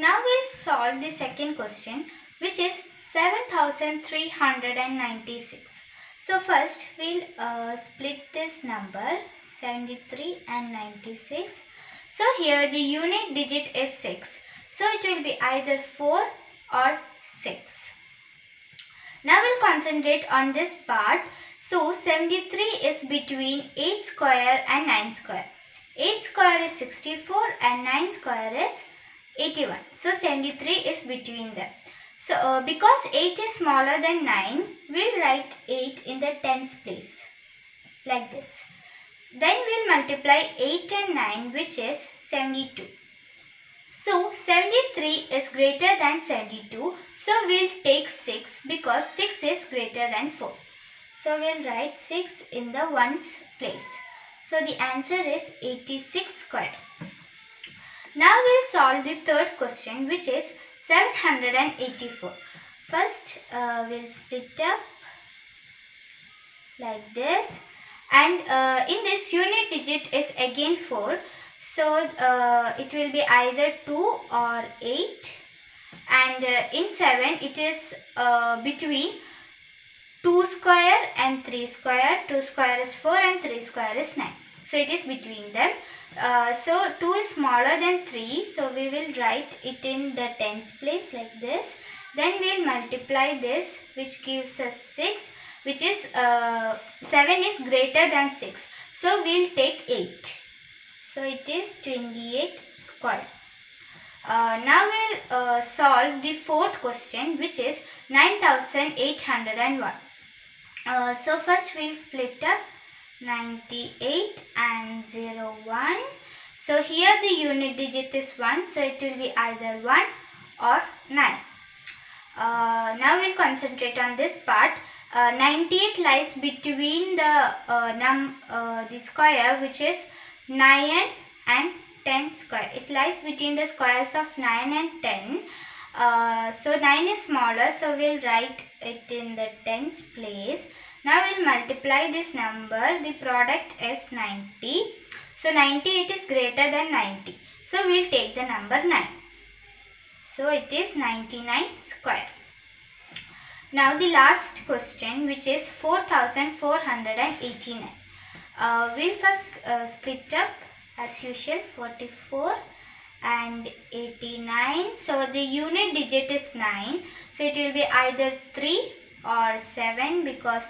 Now we'll solve the second question which is 7396. So first we'll uh, split this number 73 and 96. So here the unit digit is 6. So it will be either 4 or 6. Now we'll concentrate on this part. So 73 is between 8 square and 9 square. 8 square is 64 and 9 square is 81. So 73 is between them. So uh, because 8 is smaller than 9, we'll write 8 in the tens place like this. Then we'll multiply 8 and 9 which is 72. So 73 is greater than 72. So we'll take 6 because 6 is greater than 4. So we'll write 6 in the ones place. So the answer is 86 square. Now we'll solve the third question which is 784. First uh, we'll split up like this. And uh, in this unit digit is again 4 so uh, it will be either 2 or 8 and uh, in 7 it is uh, between 2 square and 3 square. 2 square is 4 and 3 square is 9 so it is between them. Uh, so 2 is smaller than 3 so we will write it in the tens place like this. Then we'll multiply this which gives us 6 which is uh, 7 is greater than 6 so we'll take 8 so it is 28 square. Uh, now we'll uh, solve the fourth question which is 9801 uh, so first we'll split up 98 and 01 so here the unit digit is 1 so it will be either 1 or 9 uh, now we'll concentrate on this part. Uh, 98 lies between the uh, num uh, the square which is 9 and 10 square. It lies between the squares of 9 and 10 uh, so 9 is smaller so we'll write it in the tens place multiply this number. The product is 90. So 98 is greater than 90. So we'll take the number 9. So it is 99 square. Now the last question which is 4489. Uh, we'll first uh, split up as usual 44 and 89. So the unit digit is 9. So it will be either 3 or 7 because